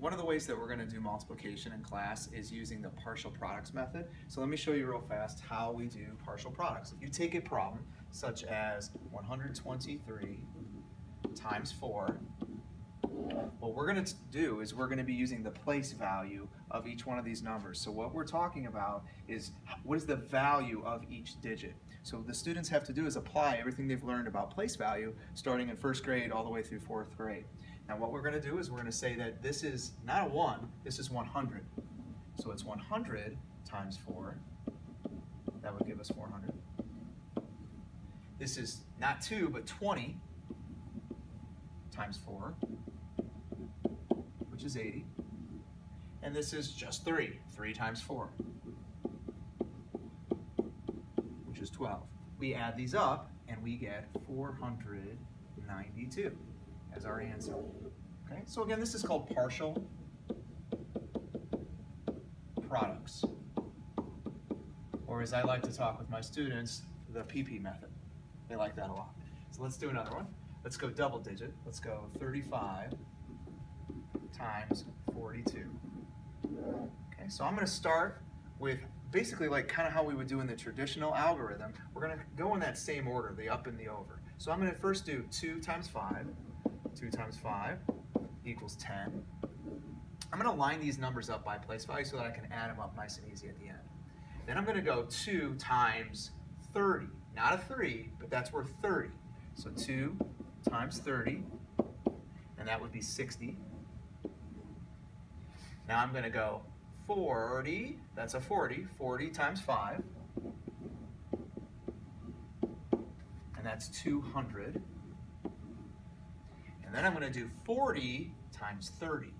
one of the ways that we're going to do multiplication in class is using the partial products method. So let me show you real fast how we do partial products. If you take a problem such as 123 times 4, what we're going to do is we're going to be using the place value of each one of these numbers. So what we're talking about is what is the value of each digit. So the students have to do is apply everything they've learned about place value starting in first grade all the way through fourth grade. Now what we're going to do is we're going to say that this is not a 1, this is 100. So it's 100 times 4. That would give us 400. This is not 2, but 20 times 4, which is 80. And this is just 3, 3 times 4, which is 12. We add these up, and we get 492 as our answer. Okay, so again, this is called partial products. Or as I like to talk with my students, the PP method. They like that a lot. So let's do another one. Let's go double digit. Let's go 35 times 42. Okay, so I'm going to start with basically like kind of how we would do in the traditional algorithm. We're going to go in that same order, the up and the over. So I'm going to first do 2 times 5. 2 times 5 equals 10. I'm going to line these numbers up by place value so that I can add them up nice and easy at the end. Then I'm going to go 2 times 30. Not a 3, but that's worth 30. So 2 times 30, and that would be 60. Now I'm going to go 40, that's a 40, 40 times 5, and that's 200. And then I'm going to do 40 times 30.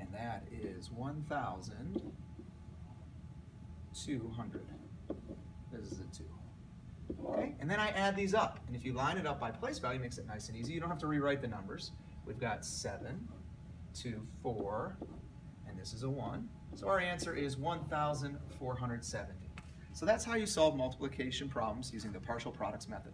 And that is 1,200. This is a 2. Okay, and then I add these up. And if you line it up by place value, it makes it nice and easy. You don't have to rewrite the numbers. We've got 7, 2, 4, and this is a 1. So our answer is 1,470. So that's how you solve multiplication problems using the partial products method.